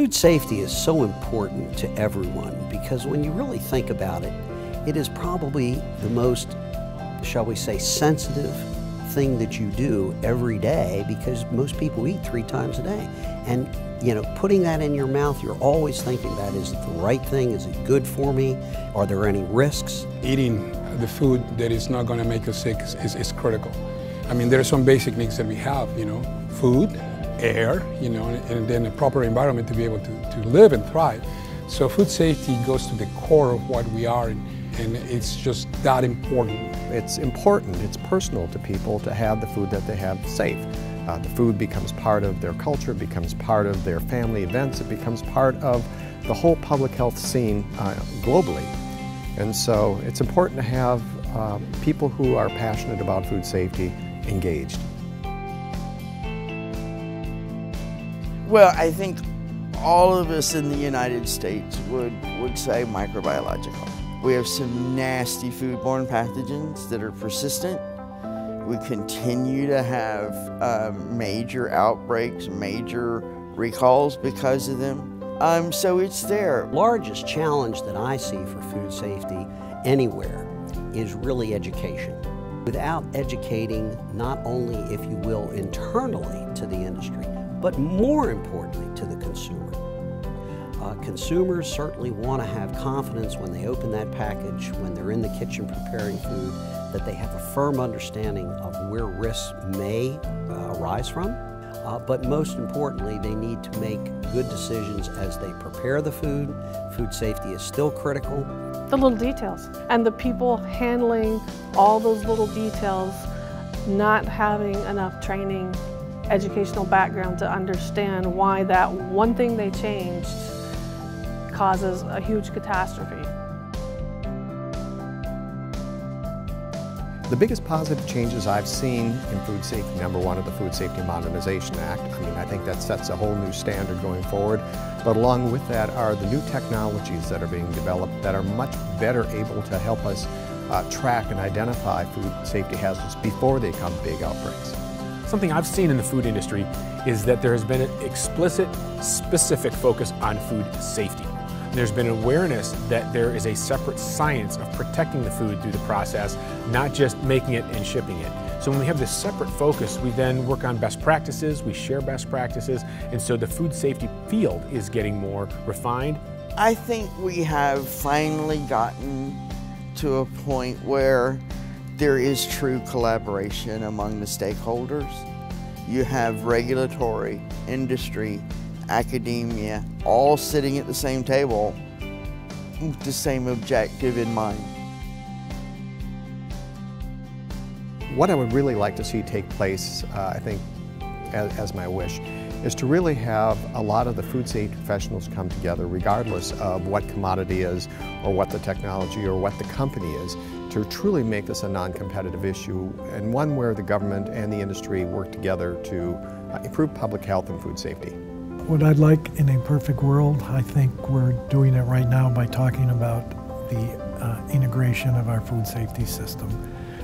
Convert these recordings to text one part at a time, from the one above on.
Food safety is so important to everyone because when you really think about it, it is probably the most, shall we say, sensitive thing that you do every day because most people eat three times a day. And you know, putting that in your mouth, you're always thinking that is it the right thing? Is it good for me? Are there any risks? Eating the food that is not going to make us sick is, is critical. I mean, there are some basic needs that we have, you know, food, air, you know, and then a proper environment to be able to, to live and thrive. So food safety goes to the core of what we are, and, and it's just that important. It's important, it's personal to people to have the food that they have safe. Uh, the food becomes part of their culture, becomes part of their family events, it becomes part of the whole public health scene uh, globally. And so it's important to have uh, people who are passionate about food safety engaged. Well, I think all of us in the United States would, would say microbiological. We have some nasty foodborne pathogens that are persistent. We continue to have uh, major outbreaks, major recalls because of them. Um, so it's there. Largest challenge that I see for food safety anywhere is really education. Without educating not only, if you will, internally to the industry, but more importantly to the consumer. Uh, consumers certainly want to have confidence when they open that package, when they're in the kitchen preparing food, that they have a firm understanding of where risks may uh, arise from. Uh, but most importantly, they need to make good decisions as they prepare the food. Food safety is still critical. The little details and the people handling all those little details, not having enough training educational background to understand why that one thing they changed causes a huge catastrophe. The biggest positive changes I've seen in food safety, number one, are the Food Safety Modernization Act. I mean, I think that sets a whole new standard going forward. But along with that are the new technologies that are being developed that are much better able to help us uh, track and identify food safety hazards before they become big outbreaks. Something I've seen in the food industry is that there has been an explicit, specific focus on food safety. There's been awareness that there is a separate science of protecting the food through the process, not just making it and shipping it. So when we have this separate focus, we then work on best practices, we share best practices, and so the food safety field is getting more refined. I think we have finally gotten to a point where there is true collaboration among the stakeholders. You have regulatory, industry, academia, all sitting at the same table with the same objective in mind. What I would really like to see take place, uh, I think, as, as my wish, is to really have a lot of the food safety professionals come together regardless of what commodity is or what the technology or what the company is to truly make this a non-competitive issue and one where the government and the industry work together to uh, improve public health and food safety. What I'd like in a perfect world, I think we're doing it right now by talking about the uh, integration of our food safety system.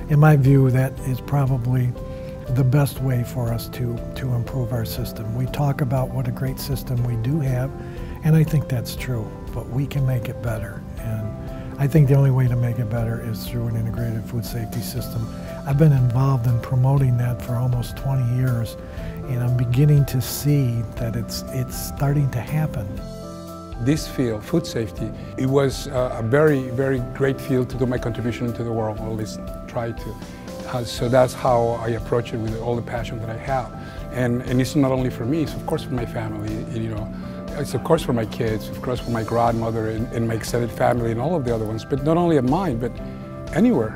In my view, that is probably the best way for us to, to improve our system. We talk about what a great system we do have, and I think that's true, but we can make it better. And I think the only way to make it better is through an integrated food safety system. I've been involved in promoting that for almost 20 years, and I'm beginning to see that it's, it's starting to happen. This field, food safety, it was uh, a very, very great field to do my contribution to the world, or at least try to. Uh, so that's how I approach it with all the passion that I have. And, and it's not only for me, it's of course for my family, you know, it's of course for my kids, of course for my grandmother and, and my extended family and all of the other ones, but not only of mine, but anywhere.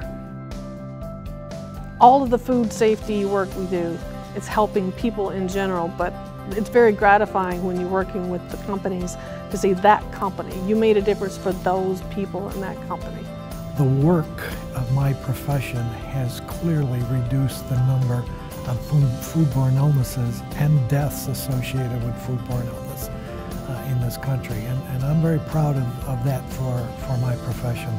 All of the food safety work we do it's helping people in general, but it's very gratifying when you're working with the companies to see that company. You made a difference for those people in that company. The work of my profession has clearly reduced the number of foodborne illnesses and deaths associated with foodborne illness uh, in this country. And, and I'm very proud of, of that for, for my profession.